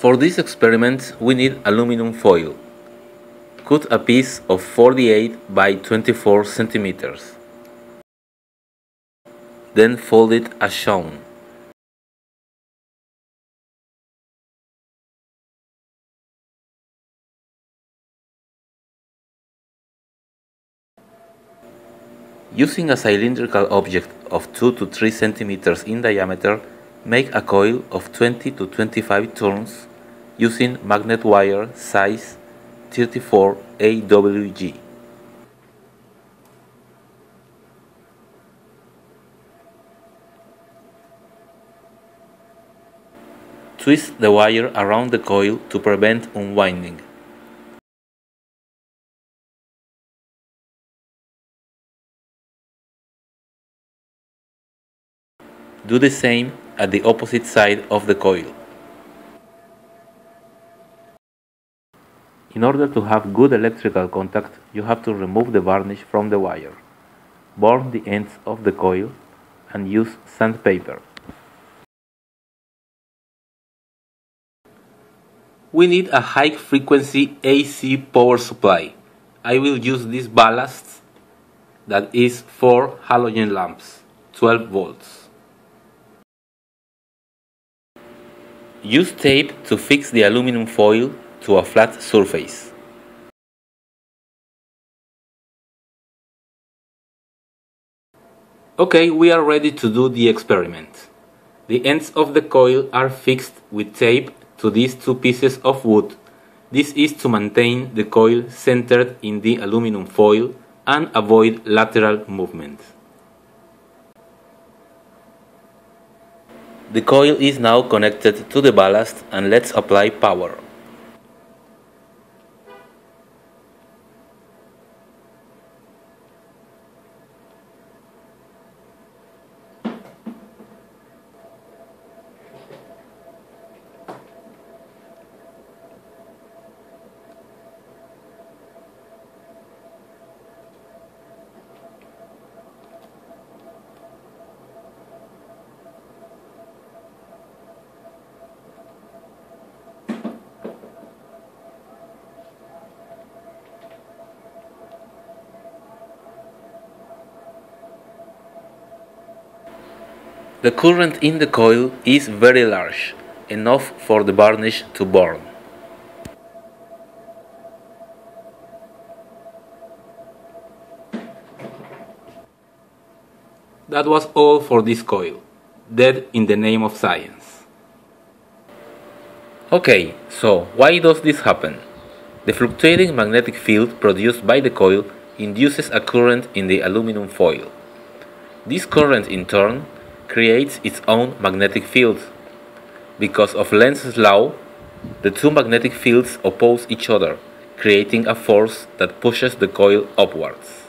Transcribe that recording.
For this experiment we need aluminum foil. Cut a piece of 48 by 24 centimeters. Then fold it as shown. Using a cylindrical object of 2 to 3 centimeters in diameter, make a coil of 20 to 25 turns using magnet wire size 34 AWG. Twist the wire around the coil to prevent unwinding. Do the same at the opposite side of the coil. In order to have good electrical contact, you have to remove the varnish from the wire. Burn the ends of the coil and use sandpaper. We need a high frequency AC power supply. I will use this ballast that is for halogen lamps, 12 volts. Use tape to fix the aluminum foil to a flat surface. Okay, we are ready to do the experiment. The ends of the coil are fixed with tape to these two pieces of wood. This is to maintain the coil centered in the aluminum foil and avoid lateral movement. The coil is now connected to the ballast and let's apply power. The current in the coil is very large, enough for the varnish to burn. That was all for this coil, dead in the name of science. Okay, so why does this happen? The fluctuating magnetic field produced by the coil induces a current in the aluminum foil. This current in turn creates its own magnetic field. Because of Lenz's law, the two magnetic fields oppose each other, creating a force that pushes the coil upwards.